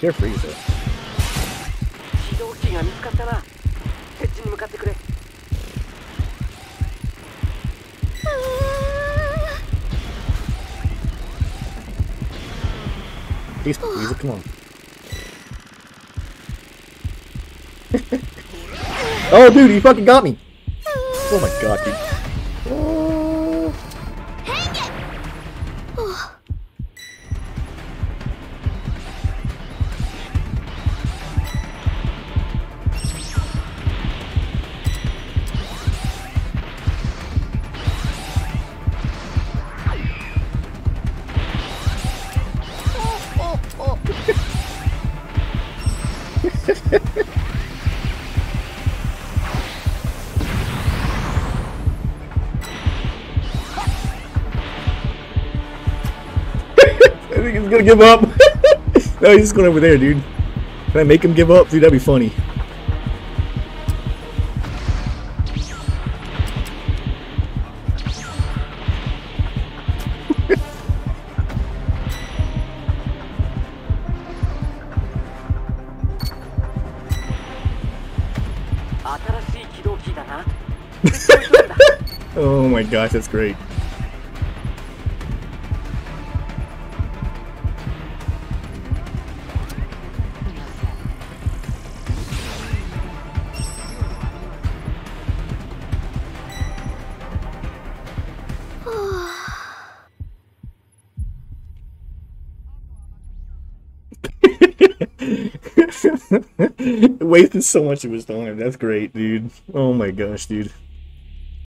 carefree, so. 起動機が見つかったな設置に向かってくれ Please, please, come on. oh, dude, he fucking got me! Oh my god, dude. Oh. I think he's gonna give up. no, he's just going over there, dude. Can I make him give up? Dude, that'd be funny. Oh my gosh, that's great. Wasted so much of his time. That's great, dude. Oh my gosh, dude.